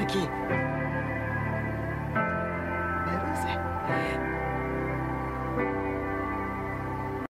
Aqui.